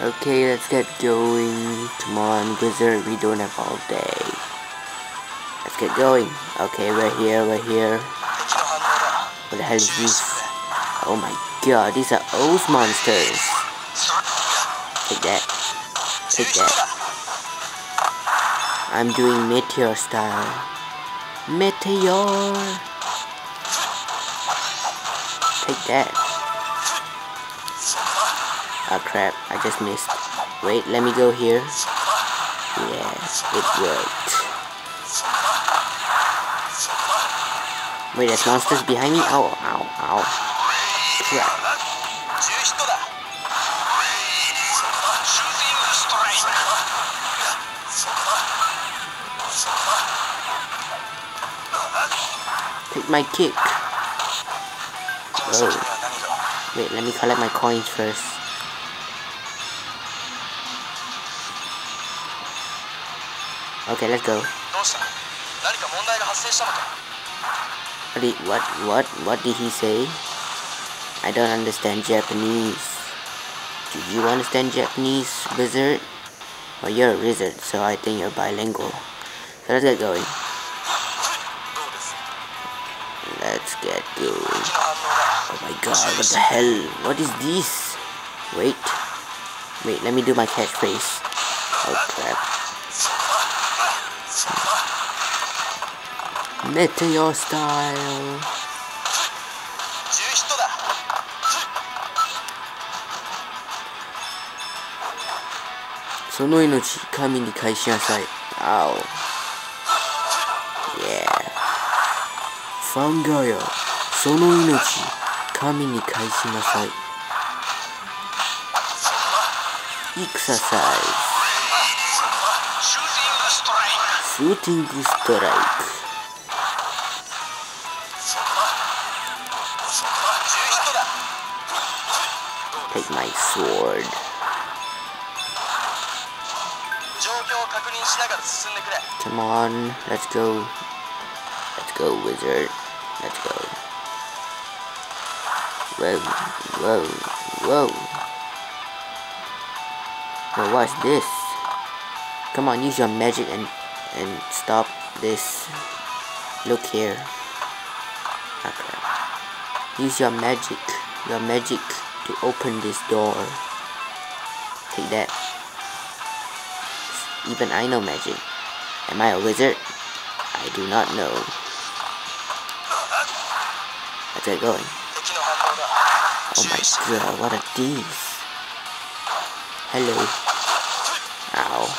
Okay, let's get going. Come on, Wizard, we don't have all day. Let's get going. Okay, we're here, we're here. What the hell is this? Oh my god, these are old monsters. Take that. Take that. I'm doing Meteor style. Meteor! Take that. Oh crap, I just missed. Wait, let me go here. Yes, it worked. Wait, there's monsters behind me? Ow, ow, ow. Crap. Take my kick. Oh. Wait, let me collect my coins first. Okay, let's go. What did, what, what, what did he say? I don't understand Japanese. Do you understand Japanese, wizard? Well, you're a wizard, so I think you're bilingual. So let's get going. Let's get going. Oh my god, what the hell? What is this? Wait. Wait, let me do my catchphrase. Oh crap. Meteor style. その命、神に返しなさい。青。Yeah. ファンガヤ、その命、神に返しなさい。エクササイズ。シューティングストライク。Take my sword. Come on, let's go. Let's go, wizard. Let's go. Whoa, whoa, whoa. Well, what's this? Come on, use your magic and and stop this. Look here. Okay. Use your magic. Your magic to open this door. Take that. Even I know magic. Am I a wizard? I do not know. Let's get going. Oh my god, what are these? Hello. Ow.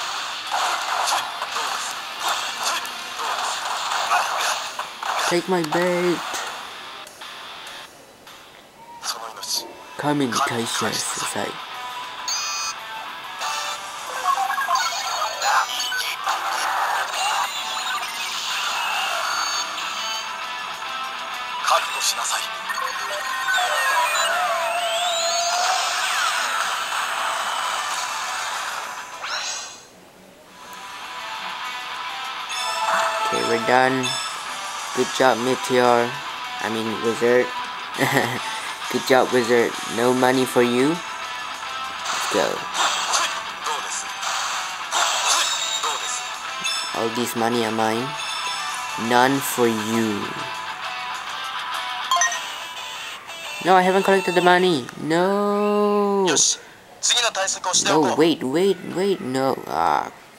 Take my bait. 神に対しなさい。覚悟しなさい。Okay, we're done. Good job, Meteor. I mean, Wizard. Good job, wizard. No money for you. Let's go. All this money are mine. None for you. No, I haven't collected the money. No. No, wait, wait, wait. No. Ah,